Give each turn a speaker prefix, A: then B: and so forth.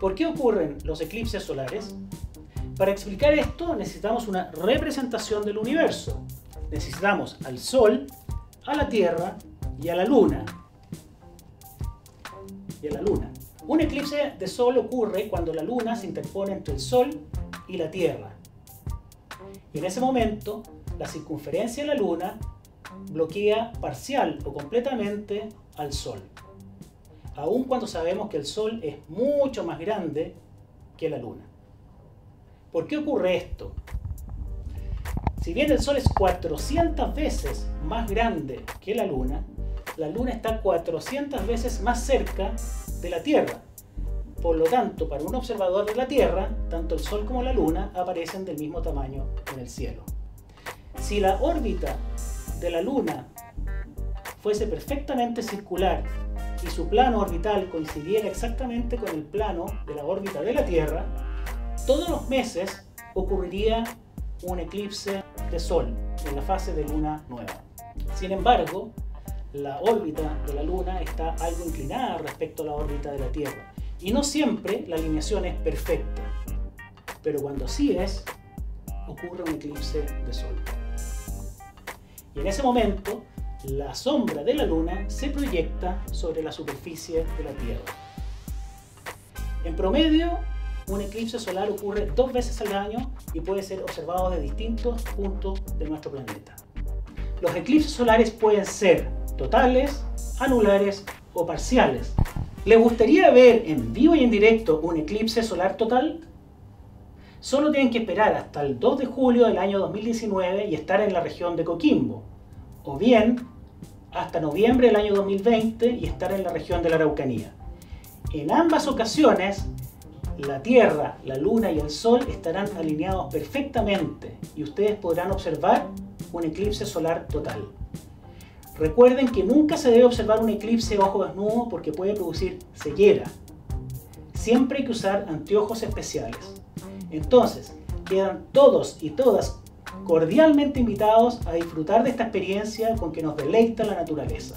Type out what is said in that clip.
A: ¿Por qué ocurren los eclipses solares? Para explicar esto necesitamos una representación del universo. Necesitamos al Sol, a la Tierra y a la Luna. Y a la Luna. Un eclipse de Sol ocurre cuando la Luna se interpone entre el Sol y la Tierra. Y en ese momento, la circunferencia de la Luna bloquea parcial o completamente al Sol. Aun cuando sabemos que el Sol es mucho más grande que la Luna. ¿Por qué ocurre esto? Si bien el Sol es 400 veces más grande que la Luna, la Luna está 400 veces más cerca de la Tierra. Por lo tanto, para un observador de la Tierra, tanto el Sol como la Luna aparecen del mismo tamaño en el cielo. Si la órbita de la Luna fuese perfectamente circular y su plano orbital coincidiera exactamente con el plano de la órbita de la Tierra, todos los meses ocurriría un eclipse de Sol en la fase de luna nueva. Sin embargo, la órbita de la Luna está algo inclinada respecto a la órbita de la Tierra. Y no siempre la alineación es perfecta. Pero cuando sí es, ocurre un eclipse de Sol. Y en ese momento, la sombra de la Luna se proyecta sobre la superficie de la Tierra. En promedio, un eclipse solar ocurre dos veces al año y puede ser observado de distintos puntos de nuestro planeta. Los eclipses solares pueden ser totales, anulares o parciales. ¿Le gustaría ver en vivo y en directo un eclipse solar total? Solo tienen que esperar hasta el 2 de julio del año 2019 y estar en la región de Coquimbo. O bien, hasta noviembre del año 2020 y estar en la región de la Araucanía. En ambas ocasiones, la Tierra, la Luna y el Sol estarán alineados perfectamente y ustedes podrán observar un eclipse solar total. Recuerden que nunca se debe observar un eclipse ojo desnudo porque puede producir ceguera. Siempre hay que usar anteojos especiales. Entonces, quedan todos y todas cordialmente invitados a disfrutar de esta experiencia con que nos deleita la naturaleza.